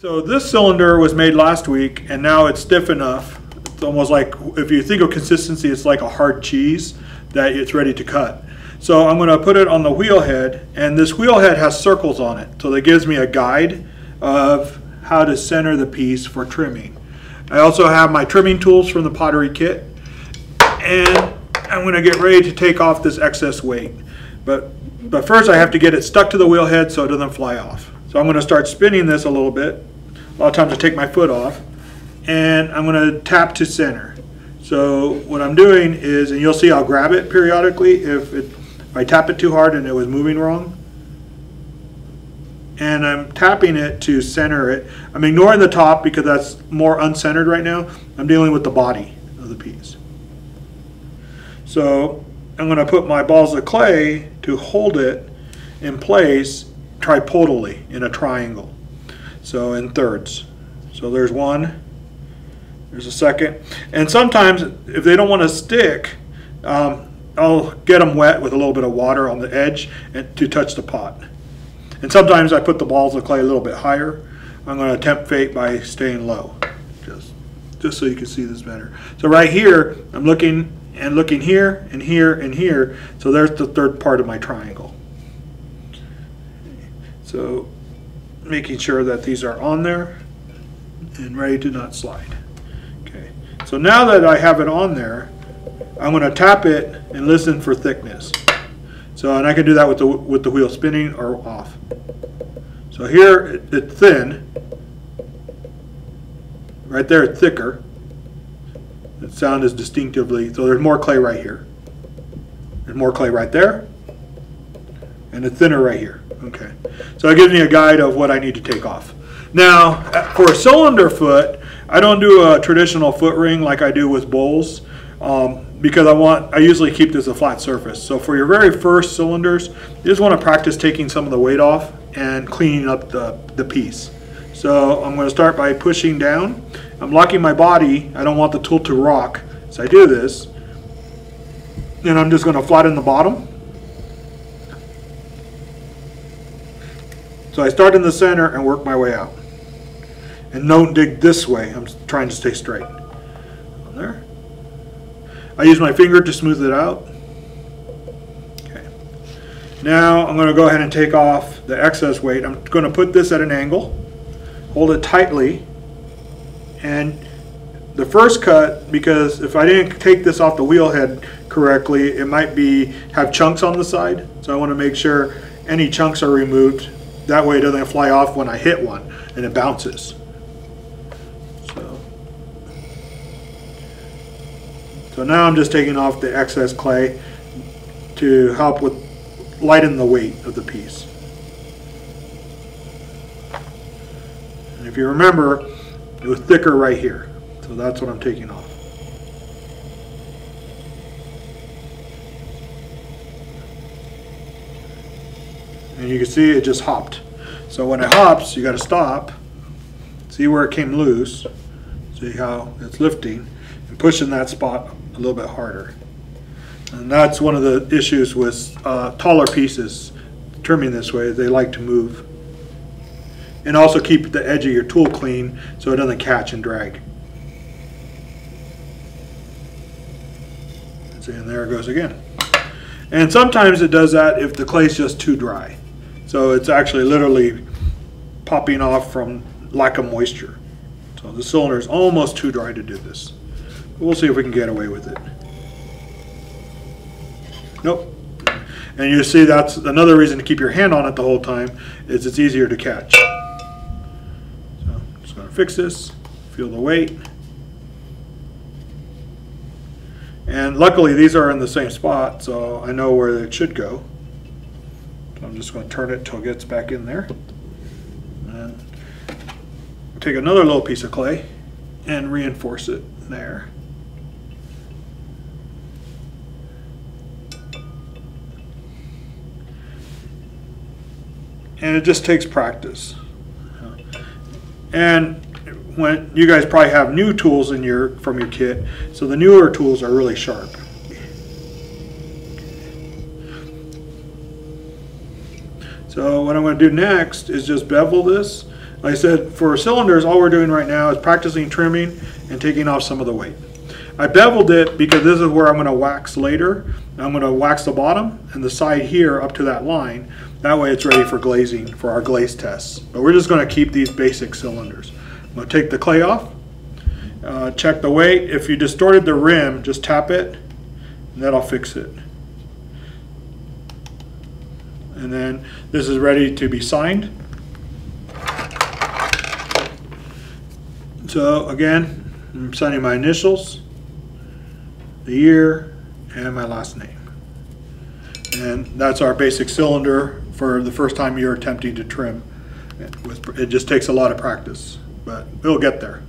So this cylinder was made last week and now it's stiff enough. It's almost like, if you think of consistency, it's like a hard cheese that it's ready to cut. So I'm gonna put it on the wheel head and this wheel head has circles on it. So that gives me a guide of how to center the piece for trimming. I also have my trimming tools from the pottery kit and I'm gonna get ready to take off this excess weight. But, but first I have to get it stuck to the wheel head so it doesn't fly off. So I'm gonna start spinning this a little bit. A lot of times I take my foot off and I'm gonna tap to center. So what I'm doing is, and you'll see I'll grab it periodically if, it, if I tap it too hard and it was moving wrong. And I'm tapping it to center it. I'm ignoring the top because that's more uncentered right now. I'm dealing with the body of the piece. So I'm going to put my balls of clay to hold it in place tripodally in a triangle. So in thirds. So there's one, there's a second. And sometimes if they don't want to stick, um, I'll get them wet with a little bit of water on the edge and, to touch the pot. And sometimes I put the balls of clay a little bit higher. I'm going to tempt fate by staying low, just, just so you can see this better. So right here, I'm looking and looking here and here and here. So there's the third part of my triangle. So making sure that these are on there and ready to not slide. Okay. So now that I have it on there, I'm going to tap it and listen for thickness. So, and I can do that with the, with the wheel spinning or off. So here it, it's thin. Right there it's thicker. The sound is distinctively, so there's more clay right here. There's more clay right there. And it's thinner right here. Okay. So it gives me a guide of what I need to take off. Now, for a cylinder foot, I don't do a traditional foot ring like I do with bowls um, because I want, I usually keep this a flat surface. So for your very first cylinders, you just want to practice taking some of the weight off and cleaning up the, the piece. So I'm going to start by pushing down. I'm locking my body. I don't want the tool to rock. So I do this. And I'm just going to flatten the bottom. So I start in the center and work my way out. And don't dig this way. I'm trying to stay straight. On there. I use my finger to smooth it out. Okay. Now I'm going to go ahead and take off the excess weight. I'm going to put this at an angle. Hold it tightly. And the first cut, because if I didn't take this off the wheel head correctly, it might be have chunks on the side. So I want to make sure any chunks are removed that way it doesn't fly off when I hit one and it bounces. So, so now I'm just taking off the excess clay to help with lighten the weight of the piece. And if you remember, it was thicker right here. So that's what I'm taking off. And you can see it just hopped. So when it hops, you got to stop, see where it came loose, see how it's lifting, and pushing that spot a little bit harder. And that's one of the issues with uh, taller pieces trimming this way, they like to move. And also keep the edge of your tool clean so it doesn't catch and drag. See, and there it goes again. And sometimes it does that if the clay's just too dry. So it's actually literally popping off from lack of moisture. So the cylinder is almost too dry to do this. We'll see if we can get away with it. Nope. And you see that's another reason to keep your hand on it the whole time is it's easier to catch. So I'm just to fix this, feel the weight. And luckily these are in the same spot so I know where it should go. I'm just going to turn it till it gets back in there. And take another little piece of clay and reinforce it there. And it just takes practice. And when you guys probably have new tools in your from your kit, so the newer tools are really sharp. So what I'm going to do next is just bevel this like I said, for cylinders, all we're doing right now is practicing trimming and taking off some of the weight. I beveled it because this is where I'm gonna wax later. I'm gonna wax the bottom and the side here up to that line. That way it's ready for glazing, for our glaze tests. But we're just gonna keep these basic cylinders. I'm gonna take the clay off, uh, check the weight. If you distorted the rim, just tap it, and that'll fix it. And then this is ready to be signed. So again, I'm signing my initials, the year, and my last name. And that's our basic cylinder for the first time you're attempting to trim. It just takes a lot of practice, but we'll get there.